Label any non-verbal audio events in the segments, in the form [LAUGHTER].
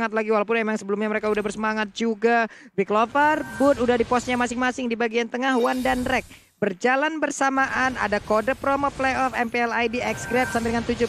semangat lagi walaupun emang sebelumnya mereka udah bersemangat juga. Big Lover, Boot udah di posnya masing-masing di bagian tengah, Wan dan Rek. Berjalan bersamaan ada kode promo playoff MPL ID X Grab sampai dengan 70%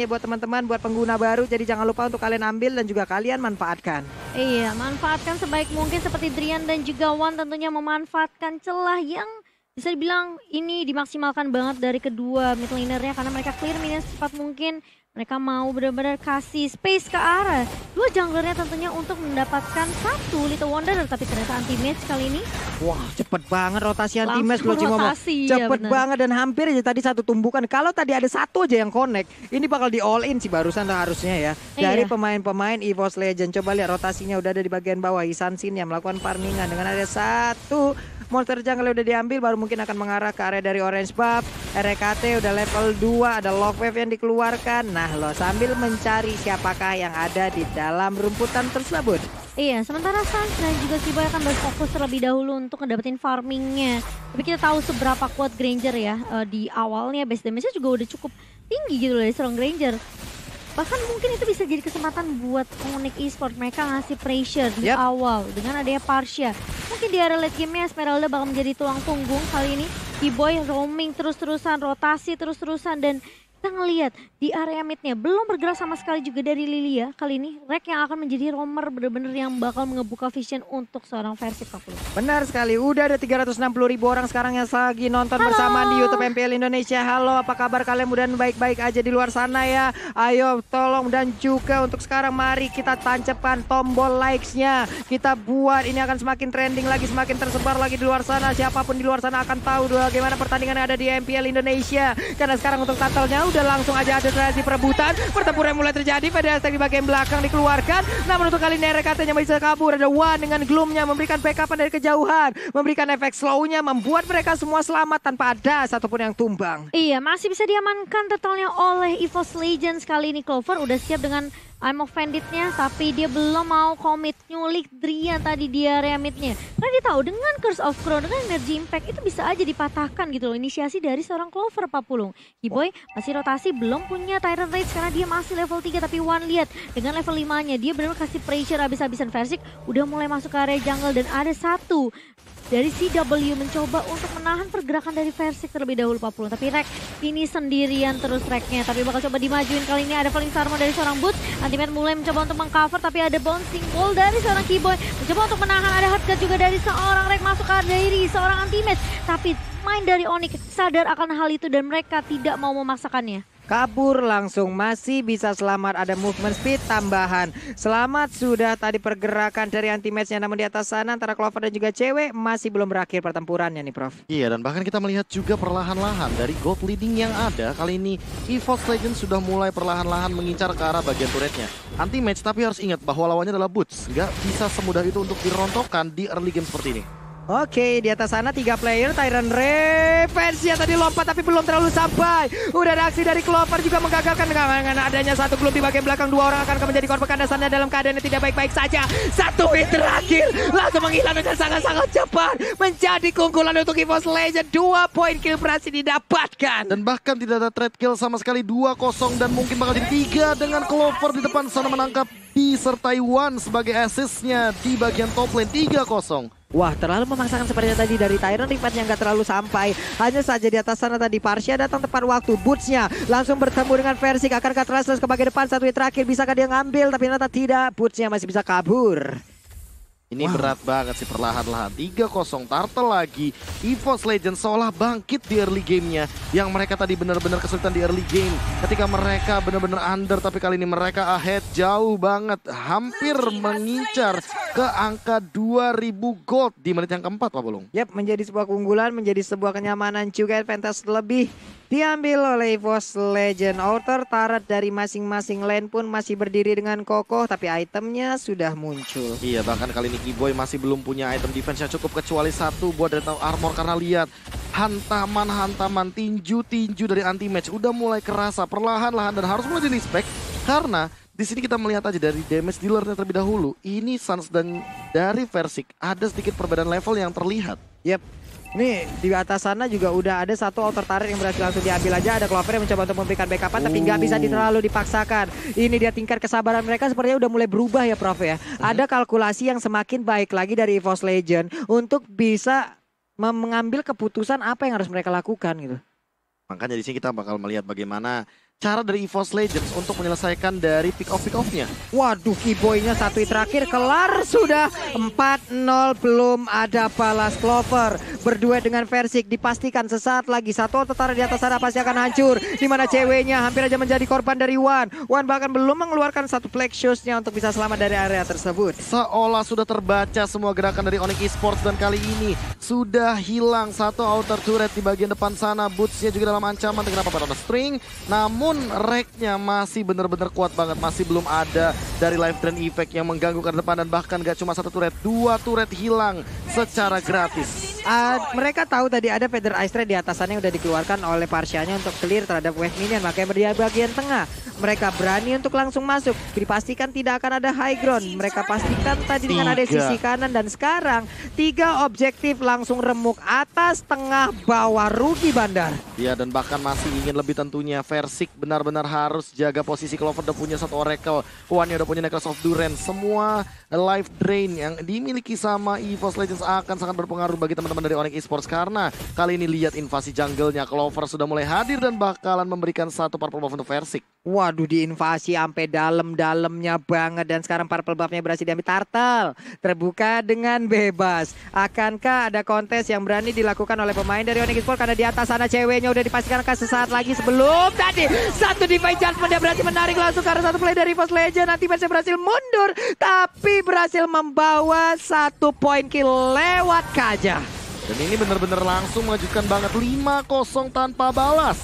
ya buat teman-teman buat pengguna baru jadi jangan lupa untuk kalian ambil dan juga kalian manfaatkan. Iya, manfaatkan sebaik mungkin seperti Drian dan juga Wan tentunya memanfaatkan celah yang bisa dibilang ini dimaksimalkan banget dari kedua mid lanernya karena mereka clear minion secepat mungkin. Mereka mau benar-benar kasih space ke arah dua junglernya tentunya untuk mendapatkan satu Little Wanderer tapi ternyata anti match kali ini. Wah cepet banget rotasi anti match Langsung lo Ci ngomong. rotasi, ya Cepet benar. banget dan hampir aja tadi satu tumbukan. Kalau tadi ada satu aja yang connect, ini bakal di all in sih barusan harusnya ya. Dari Iya. pemain-pemain EVOS Legend. Coba lihat rotasinya udah ada di bagian bawah. Isan Sin yang melakukan farmingan dengan ada satu monster jungle udah diambil baru mungkin akan mengarah ke area dari Orange Buff. RKT udah level 2, ada Lock Wave yang dikeluarkan. Nah lo sambil mencari siapakah yang ada di dalam rumputan tersebut. Iya, sementara Sans dan juga Kiboy akan berfokus terlebih dahulu untuk ngedapetin farmingnya. Tapi kita tahu seberapa kuat Granger ya eh, di awalnya base damage-nya juga udah cukup tinggi gitu loh dari seorang Granger. Bahkan mungkin itu bisa jadi kesempatan buat Onyx Esport mereka ngasih pressure di Yap. awal dengan adanya Parsha. Mungkin di area late game-nya Esmeralda bakal menjadi tulang punggung kali ini. Kiboy roaming terus-terusan, rotasi terus-terusan dan kita ngelihat di area midnya belum bergerak sama sekali juga dari Lilia kali ini. Rek yang akan menjadi roamer bener-bener yang bakal ngebuka vision untuk seorang versi 40. Benar sekali, udah ada 360 ribu orang sekarang yang lagi nonton Halo. bersamaan di YouTube MPL Indonesia. Halo, apa kabar kalian? Mudah baik-baik aja di luar sana ya. Ayo, tolong dan juga untuk sekarang mari kita tancapkan tombol likes-nya. Kita buat ini akan semakin trending lagi, semakin tersebar lagi di luar sana. Siapa pun di luar sana akan tahu bagaimana pertandingan yang ada di MPL Indonesia. Karena sekarang untuk tatalnya udah langsung aja ada tradisi perebutan. Pertempuran mulai terjadi, pada di bagian belakang dikeluarkan. Namun untuk kali ini RKT-nya bisa kabur. Ada Wan dengan gloomnya memberikan backupan dari kejauhan. Memberikan efek slow-nya membuat mereka semua selamat tanpa ada satupun yang tumbang. Iya, masih bisa diamankan totalnya oleh EVOS Legends kali ini Clover udah siap dengan I'm offended-nya tapi dia belum mau komit nyulik Drian tadi di area mid-nya. Karena dia tahu dengan Curse of Crown, dengan energy impact itu bisa aja dipatahkan gitu loh inisiasi dari seorang Clover Papulung. Kiboy masih rotasi belum punya Tyrant Rage karena dia masih level 3 tapi One lihat dengan level 5-nya dia benar kasih pressure habis-habisan Versik udah mulai masuk ke area jungle dan ada satu dari CW mencoba untuk menahan pergerakan dari Versik terlebih dahulu Papulung. Tapi Rek ini sendirian terus Reknya. Tapi bakal coba dimajuin kali ini ada Falling Sarmo dari seorang Boots. Antimat mulai mencoba untuk mengcover tapi ada bouncing ball dari seorang Keyboy. Mencoba untuk menahan ada hardcut juga dari seorang Rek masuk ke dari seorang Antimatch. Tapi main dari Onyx sadar akan hal itu dan mereka tidak mau memaksakannya. Kabur langsung masih bisa selamat ada movement speed tambahan. Selamat sudah tadi pergerakan dari anti matchnya namun di atas sana antara Clover dan juga cewek masih belum berakhir pertempurannya nih Prof. Iya dan bahkan kita melihat juga perlahan-lahan dari gold leading yang ada kali ini EVOS Legends sudah mulai perlahan-lahan mengincar ke arah bagian turretnya. Anti match tapi harus ingat bahwa lawannya adalah Boots. Nggak bisa semudah itu untuk dirontokkan di early game seperti ini. Oke, di atas sana tiga player Tyrant Revenge ya tadi lompat tapi belum terlalu sampai. Udah ada aksi dari Clover juga menggagalkan dengan adanya satu klub di bagian belakang dua orang akan menjadi korban kandasannya dalam keadaan yang tidak baik-baik saja. Satu hit terakhir langsung menghilang dengan sangat-sangat cepat menjadi keunggulan untuk EVOS Legend. Dua poin kill berhasil didapatkan. Dan bahkan tidak ada trade kill sama sekali 2-0 dan mungkin bakal jadi 3 dengan Clover di depan sana menangkap disertai One sebagai assistnya di bagian top lane 3-0. Wah terlalu memaksakan sepertinya tadi dari Tyron. Rifat yang gak terlalu sampai. Hanya saja di atas sana tadi Parsha datang tepat waktu. Bootsnya langsung bertemu dengan Versik Akankah Trustless ke bagian depan. Satu hit terakhir Bisakah dia ngambil? Tapi ternyata tidak. Bootsnya masih bisa kabur. Ini berat banget sih perlahan-lahan. 3-0 Turtle lagi. EVOS Legends seolah bangkit di early gamenya. Yang mereka tadi benar-benar kesulitan di early game. Ketika mereka benar-benar under Tapi kali ini mereka ahead jauh banget. Hampir mengincar ke angka 2000 gold di menit yang keempat Pak Bulung Yap menjadi sebuah keunggulan Menjadi sebuah kenyamanan juga. Advantage lebih Diambil oleh EVOS Legend. Outer Tarat dari masing-masing lane pun masih berdiri dengan kokoh Tapi itemnya sudah muncul. Iya bahkan kali ini Kiboy masih belum punya item defense yang cukup kecuali satu buat Dreadnought Armor. Karena lihat hantaman-hantaman tinju-tinju dari anti match udah mulai kerasa perlahan-lahan dan harus mulai di respect karena di sini kita melihat aja dari damage dealernya terlebih dahulu ini Sans dan dari Versik ada sedikit perbedaan level yang terlihat. Yap Nih di atas sana juga udah ada satu outer turret yang berhasil langsung diambil aja. Ada Clover yang mencoba untuk memberikan backupan tapi nggak bisa Oh. terlalu dipaksakan. Ini dia tingkat kesabaran mereka sepertinya udah mulai berubah ya Prof ya. Ada kalkulasi yang semakin baik lagi dari EVOS Legend untuk bisa mengambil keputusan apa yang harus mereka lakukan gitu. Makanya di sini kita bakal melihat bagaimana cara dari EVOS Legends untuk menyelesaikan dari pick off pick offnya. Waduh, keyboynya satu terakhir kelar sudah 4-0 belum ada balas Clover. Berduet dengan Versik dipastikan sesaat lagi satu tertarik di atas sana pasti akan hancur. Di mana ceweknya hampir aja menjadi korban dari Wan. Wan bahkan belum mengeluarkan satu flag shoes-nya untuk bisa selamat dari area tersebut. Seolah sudah terbaca semua gerakan dari Onyx Esports dan kali ini sudah hilang satu outer turret di bagian depan sana. Bootsnya juga dalam ancaman kenapa pada string. Namun reknya masih benar-benar kuat banget. Masih belum ada dari live drain effect yang mengganggu ke depan dan bahkan gak cuma satu turret, dua turret hilang secara gratis. Ah, mereka tahu tadi ada Feather Ice Ray di atas sana yang udah dikeluarkan oleh Parsianya untuk clear terhadap wave minion. Makanya berada di bagian tengah. Mereka berani untuk langsung masuk. Dipastikan tidak akan ada high ground. Mereka pastikan tadi dengan ada sisi kanan dan sekarang tiga objektif langsung remuk atas, tengah, bawah. Rugi bandar. Ya dan bahkan masih ingin lebih tentunya Versik benar-benar harus jaga posisi Clover udah punya satu Oracle Kuannya udah punya Necklace of Duren Semua life drain yang dimiliki sama EVOS Legends akan sangat berpengaruh bagi teman-teman dari Onyx Esports Karena kali ini lihat invasi jungle-nya Clover sudah mulai hadir dan bakalan memberikan satu purple buff untuk Versik Waduh diinvasi sampai dalam-dalamnya banget dan sekarang purple buff-nya berhasil diambil Turtle. Terbuka dengan bebas. Akankah ada kontes yang berani dilakukan oleh pemain dari Onyx Esports karena di atas sana ceweknya udah dipastikan akan sesaat lagi sebelum tadi satu divine judgment dia berhasil menarik langsung karena satu play dari Force Legend nanti berhasil mundur tapi berhasil membawa satu poin kill lewat Kaja. Dan ini benar-benar langsung mengajukan banget 5-0 tanpa balas.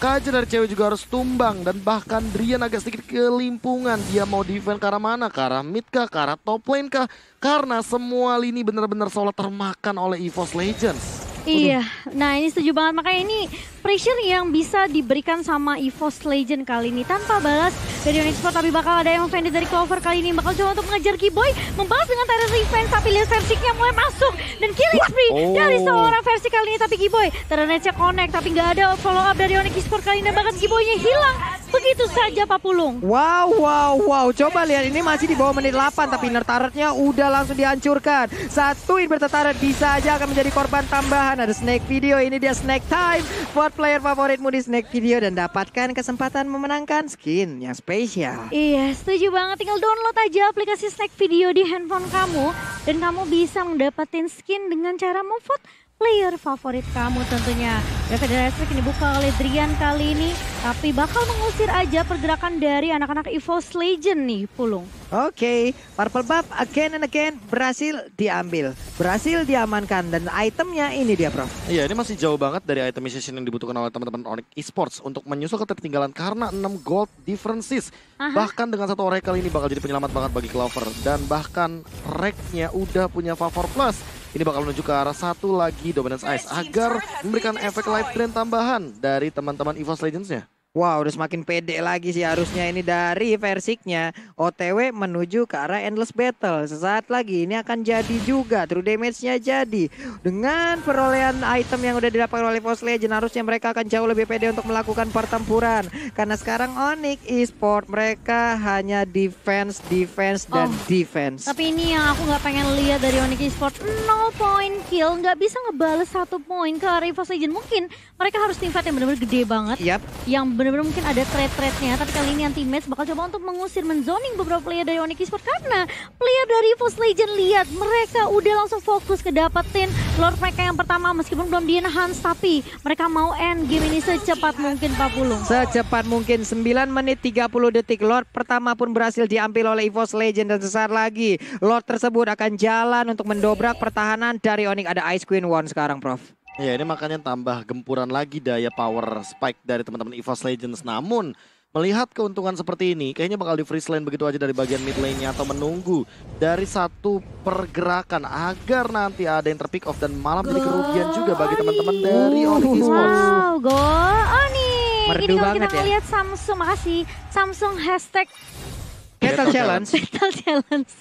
Kaja dari cewek juga harus tumbang dan bahkan Drian agak sedikit kelimpungan. Dia mau defend ke arah mana? Ke arah mid kah? Ke arah top lane kah? Karena semua lini benar-benar seolah termakan oleh EVOS Legends. Iya, nah ini setuju banget. Makanya ini pressure yang bisa diberikan sama EVOS Legend kali ini. Tanpa balas dari Onyx Sport tapi bakal ada yang offended dari Clover kali ini. Bakal coba untuk mengejar Keyboy membalas dengan Tyrant Revenge tapi lihat versiknya mulai masuk dan killing spree Oh. dari seorang versi kali ini. Tapi Keyboy Tyrantnya connect tapi nggak ada follow up dari Onyx Sport kali ini. Dan bahkan Keyboynya hilang begitu saja Pak Pulung. Wow, wow, wow. Coba lihat ini masih di bawah menit 8 tapi inner turretnya udah langsung dihancurkan. Satu inverted turret bisa aja akan menjadi korban tambahan. Ada snake video, ini dia snake time. Buat player favoritmu di snake video dan dapatkan kesempatan memenangkan skin yang spesial. Iya, setuju banget. Tinggal download aja aplikasi Snack Video di handphone kamu dan kamu bisa mendapatkan skin dengan cara memvote player favorit kamu tentunya. Ya, Federasi ini buka oleh Drian kali ini, tapi bakal mengusir aja pergerakan dari anak-anak EVOS Legend nih, Pulung. Oke, purple buff again and again berhasil diambil. Berhasil diamankan dan itemnya ini dia, Prof. Iya, ini masih jauh banget dari itemization yang dibutuhkan oleh teman-teman Onyx Esports untuk menyusul ketertinggalan karena 6 gold differences. Aha. Bahkan dengan satu Oracle ini bakal jadi penyelamat banget bagi Clover dan bahkan reknya udah punya favor plus. Ini bakal menuju ke arah satu lagi Dominance Ice agar memberikan efek life drain tambahan dari teman-teman EVOS Legends-nya. Wow, udah semakin pede lagi sih harusnya ini dari versiknya. OTW menuju ke arah Endless Battle. Sesaat lagi ini akan jadi juga. True damage-nya jadi. Dengan perolehan item yang udah didapatkan oleh Force Legend, harusnya mereka akan jauh lebih pede untuk melakukan pertempuran. Karena sekarang Onyx Esport mereka hanya defense, defense, dan Oh. defense. Tapi ini yang aku nggak pengen lihat dari Onyx Esports, 0 point kill, nggak bisa ngebales satu poin ke arah EVOS Legend. Mungkin mereka harus fight yang benar-benar gede banget. Yap, yang benar-benar mungkin ada trade-trade-nya tapi kali ini anti match bakal coba untuk mengusir menzoning beberapa player dari Onyx Esports karena player dari EVOS Legend lihat mereka udah langsung fokus ke dapetin Lord mereka yang pertama meskipun belum di enhance tapi mereka mau end game ini secepat mungkin Pak Pulung. Secepat mungkin 9 menit 30 detik Lord pertama pun berhasil diambil oleh EVOS Legend dan sesaat lagi Lord tersebut akan jalan untuk mendobrak pertahanan dari Onyx ada Ice Queen One sekarang Prof. Ya ini makanya tambah gempuran lagi daya power spike dari teman-teman EVOS Legends. Namun melihat keuntungan seperti ini kayaknya bakal di freeze lane begitu aja dari bagian mid lane-nya atau menunggu dari satu pergerakan agar nanti ada yang terpick off dan malah menjadi kerugian juga bagi teman-teman dari Onyx Esports. Wow, go Onyx. Merdu ini kalau banget kita ya. ngeliat Samsung, makasih Samsung hashtag Battle challenge. Battle challenge.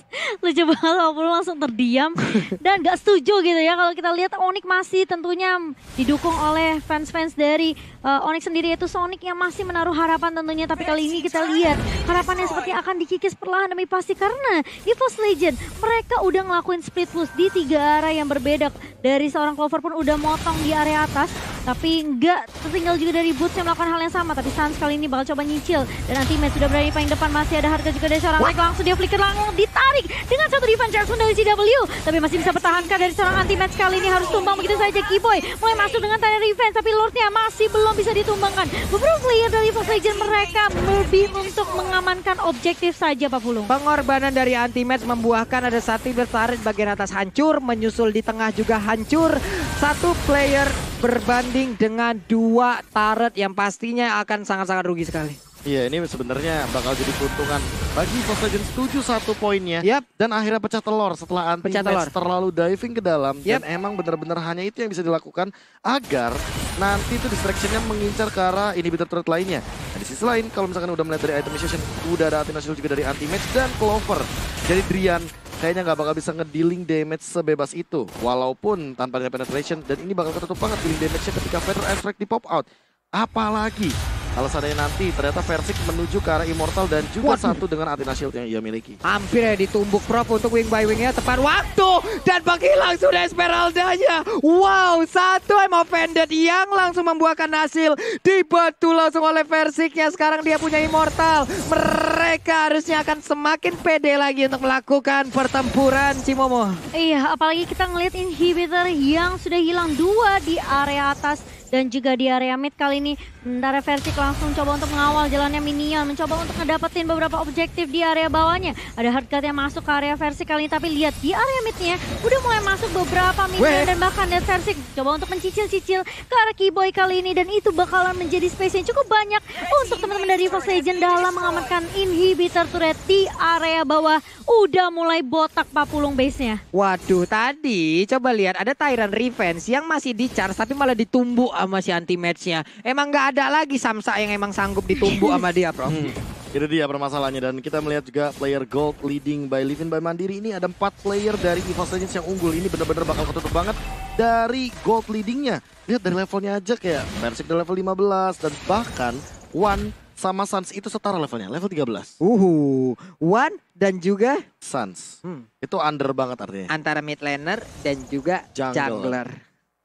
Lucu banget walaupun langsung terdiam dan gak setuju gitu ya kalau kita lihat Onyx masih tentunya didukung oleh fans-fans dari uh, Onyx sendiri yaitu Sonic yang masih menaruh harapan tentunya tapi kali ini kita lihat harapannya seperti akan dikikis perlahan demi pasti karena EVOS Legend mereka udah ngelakuin split push di tiga area yang berbeda dari seorang Clover pun udah motong di area atas tapi enggak tertinggal juga dari Boots yang melakukan hal yang sama tapi Sans kali ini bakal coba nyicil. Dan nanti match sudah berada di paling depan masih ada harga juga dari seorang Mike langsung dia flicker langsung ditarik dengan satu defense Jackson dari CW tapi masih bisa bertahankan dari seorang anti match kali ini? Harus tumbang begitu saja. Keyboy mulai masuk dengan tanya revenge tapi Lordnya masih belum bisa ditumbangkan. Beberapa player dari Fox Legend mereka lebih untuk mengamankan objektif saja Pak Pulung. Pengorbanan dari anti-match membuahkan ada satu bertarik bagian atas hancur, menyusul di tengah juga hancur. Satu player berbanding dengan dua turret yang pastinya akan sangat-sangat rugi sekali. Iya ini sebenarnya bakal jadi keuntungan bagi Fox Legends setuju satu poinnya Yap. dan akhirnya pecah telur setelah anti Pecah telur. terlalu diving ke dalam Yap. dan emang benar-benar hanya itu yang bisa dilakukan agar nanti itu distractionnya mengincar ke arah inhibitor turret lainnya. Nah, di sisi lain kalau misalkan udah melihat dari itemization udah ada anti juga dari anti match dan Clover jadi Drian kayaknya nggak bakal bisa ngedealing damage sebebas itu walaupun tanpa ada penetration dan ini bakal ketutup banget dealing damage-nya ketika Feather and Strike di pop out. Apalagi kalau seandainya nanti ternyata Versik menuju ke arah Immortal dan juga Waduh. satu dengan Athena Shield yang ia miliki. Hampir ya ditumbuk Prof untuk wing by wingnya tepat waktu dan menghilang sudah Esmeralda-nya. Wow, satu I'm offended yang langsung membuahkan hasil dibantu langsung oleh Versiknya. Sekarang dia punya Immortal. Mereka harusnya akan semakin pede lagi untuk melakukan pertempuran Cimomo. Iya, apalagi kita ngelihat inhibitor yang sudah hilang dua di area atas dan juga di area mid kali ini. Bendara Versik langsung coba untuk mengawal jalannya Minion mencoba untuk ngedapetin beberapa objektif di area bawahnya. Ada hardcut yang masuk ke area Versik kali ini tapi lihat di area midnya udah mulai masuk beberapa Minion Weh. dan bahkan Dead Versik coba untuk mencicil-cicil ke arah Keyboy kali ini dan itu bakalan menjadi space yang cukup banyak untuk teman-teman dari Fox Legend dalam mengamankan inhibitor turret di area bawah. Udah mulai botak papulung base-nya. Waduh, tadi coba lihat ada Tyrant Revenge yang masih di charge tapi malah ditumbuk sama si anti match-nya. Emang nggak ada lagi Samsa yang emang sanggup ditumbuk [LAUGHS] sama dia, Bro. Hmm, itu dia permasalahannya dan kita melihat juga player gold leading by Livin by Mandiri ini ada empat player dari EVOS Legends yang unggul ini benar-benar bakal ketutup banget dari gold leadingnya. Lihat dari levelnya aja kayak Persik di level 15 dan bahkan One sama Suns itu setara levelnya, level 13. Uhu, One dan juga Suns. Hmm. Itu under banget artinya. antara mid laner dan juga Jungle. jungler.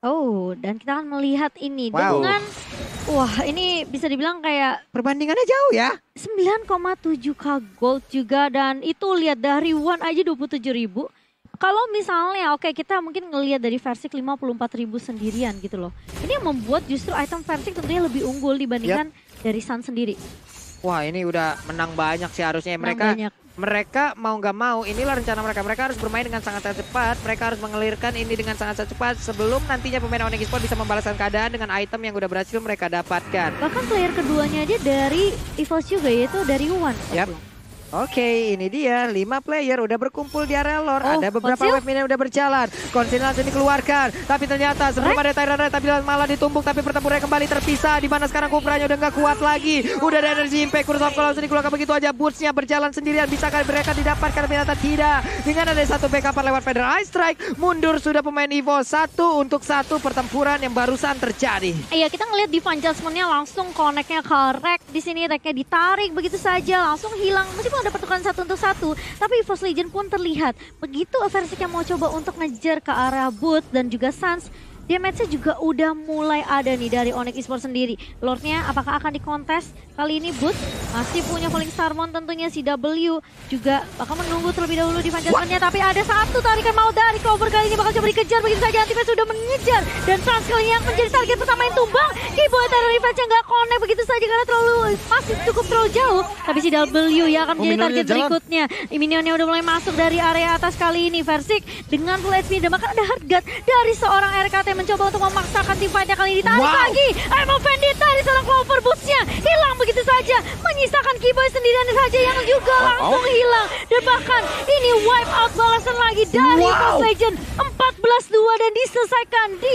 Oh, dan kita akan melihat ini Wow. dengan wah ini bisa dibilang kayak Perbandingannya jauh ya. 9,7k gold juga dan itu lihat dari one aja 27 ribu. Kalau misalnya oke kita mungkin ngelihat dari Versik 54 ribu sendirian gitu loh. Ini yang membuat justru item Versik tentunya lebih unggul dibandingkan dari Sun sendiri. Wah ini udah menang banyak sih harusnya Menang mereka. banyak. Mereka mau nggak mau inilah rencana mereka. Mereka harus bermain dengan sangat cepat. Mereka harus mengelirkan ini dengan sangat cepat sebelum nantinya pemain Onyx Esports bisa membalaskan keadaan dengan item yang udah berhasil mereka dapatkan. Bahkan player keduanya aja dari EVOS juga yaitu dari One. Yap. Oke, ini dia. 5 player udah berkumpul di area lore. Oh, ada beberapa wave minion udah berjalan. Konsil langsung dikeluarkan, tapi ternyata sebelum ada Tyrant Red, tapi malah ditumbuk tapi pertempuran kembali terpisah di mana sekarang Kupranya udah nggak kuat lagi. Udah ada energi impact Kurus of langsung dikeluarkan. Begitu aja bootsnya berjalan sendirian. Bisakah mereka didapatkan ternyata tidak. Dengan ada satu backup lewat Federal Ice Strike, mundur sudah pemain Evo satu untuk satu pertempuran yang barusan terjadi. Iya kita ngelihat di Adjustment-nya langsung connect-nya ke Rek. Di sini Reknya ditarik. Begitu saja langsung hilang. Meskipun ada pertukaran satu untuk satu. Tapi EVOS Legend pun terlihat. Begitu Versik yang mau coba untuk ngejar ke arah Boots dan juga Sans damage-nya juga udah mulai ada nih dari Onyx Esports sendiri. Lordnya apakah akan dikontes? Kali ini Boots? Masih punya Falling Starmon tentunya si W. Juga bakal menunggu terlebih dahulu di Adjustment-nya tapi ada satu tarikan mau dari Clover. Kali ini bakal coba dikejar. Begitu saja Antimax sudah mengejar. Dan Sans kali ini yang menjadi target pertama yang tumbang. Keyboard Terror Revenge yang gak connect begitu saja karena terlalu masih cukup terlalu jauh. Tapi si W yang akan menjadi target jalan. berikutnya. Minionnya udah mulai masuk dari area atas kali ini. Versik dengan full HP dan bahkan ada hard guard dari seorang RKT mencoba untuk memaksakan tim fight kali ini. Ditarik Wow. lagi. I'm offended dari seorang Clover Boots-nya hilang begitu saja. Menyisakan Keyboy sendirian saja yang juga langsung hilang. Dan bahkan ini wipe out balasan lagi dari Wow. Legend. 14-2 dan diselesaikan di